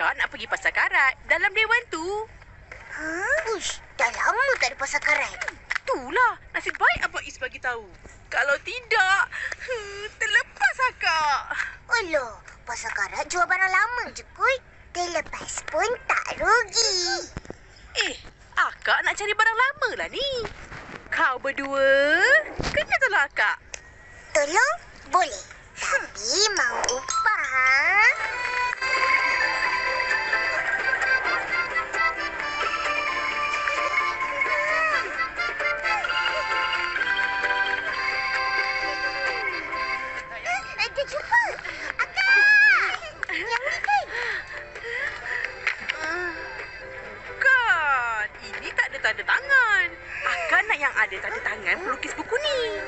Akak nak pergi pasar karat dalam dewan tu. Ha? Uish, dah lama tak ada pasar karat. Itulah, nasib baik Abang Is bagi tahu. Kalau tidak, hmm, terlepas akak. Alah, pasar karat jual barang lama je kot. Terlepas pun tak rugi. Eh, akak nak cari barang lama lah ni. Kau berdua, kena tolong akak. Tolong? Boleh. curha. Akak! Yang ni kan? Kak, ini tak ada tanda tangan. Akak nak yang ada tanda tangan pelukis buku ni.